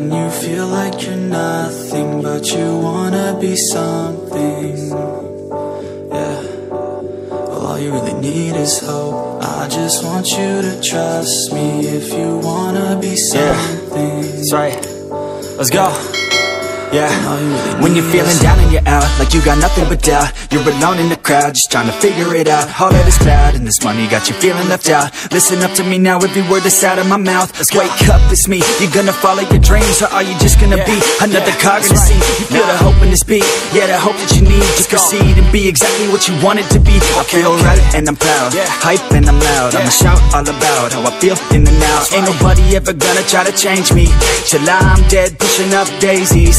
when you feel like you're nothing But you wanna be something. Yeah. Well all you really need is hope. I just want you to trust me If you wanna be something. That's right. Let's go. Yeah. All you really When you're feeling down and you're out, like you got nothing but doubt You're alone in the crowd, just trying to figure it out. All that is bad, and this money got you feeling left out. Listen up to me now, every word that's out of my mouth. Let's Wake up, it's me, you're gonna follow your dreams Or are you just gonna be another cog in the scene? You feel the hope in this beat, yeah, the hope that you need Just proceed and be exactly what you want it to be. I feel right, and I'm proud, yeah. hype and I'm loud. I'ma shout all about how I feel in the now. Ain't nobody ever gonna try to change me. Till I'm dead, pushing up daisies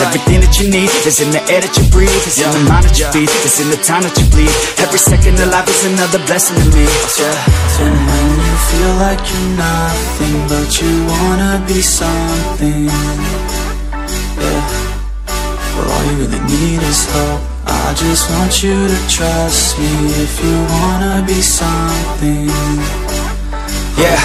Everything that you need. Is in the air that you breathe. It's in the mind that you feed, it's in the time that you bleed. Every second of life is another blessing to me. Yeah, And when you feel like you're nothing But you wanna be something Yeah. Well all you really need is hope. I just want you to trust me If you wanna be something. Yeah,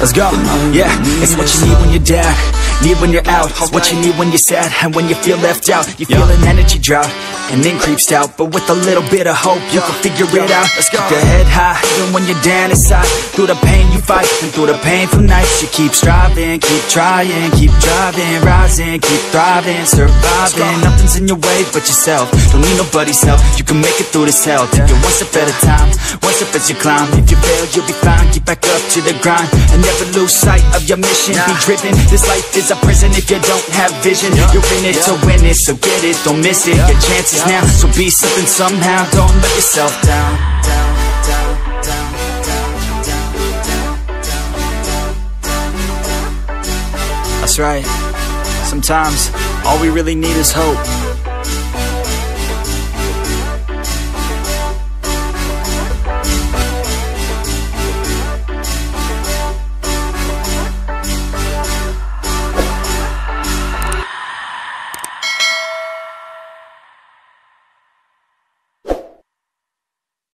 let's go. Yeah, it's what you need when you're down. Need when you're out. What you need when you're sad. And when you feel left out You feel an energy drought And then creeps out But with a little bit of hope You can figure it out. Let's Keep your head high Even when you're down inside. Through the pain you fight And through the painful nights You keep striving Keep trying Keep driving Rising Keep thriving Surviving. Nothing's in your way but yourself. Don't need nobody's help You can make it through this hell. Take it one step at a time One step as you climb. If you fail you'll be fine. Get back up to the grind And never lose sight of your mission. Be driven. This life is a prison if you don't have vision. You're in it to win it So get it, don't miss it. Your now So be something somehow. Don't let yourself down. That's right. Sometimes all we really need is hope